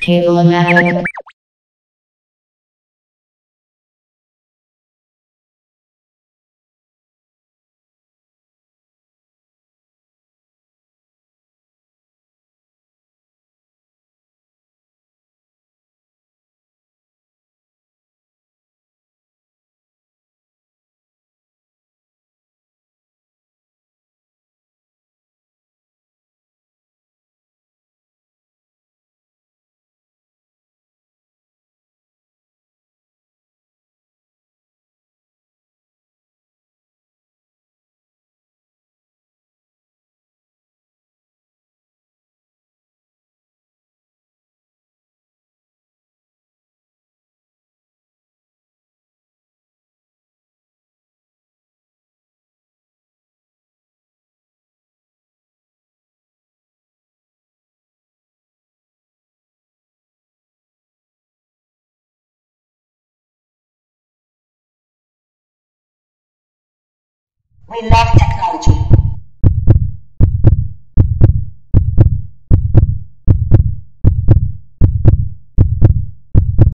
Cable-O-Matic. We love technology.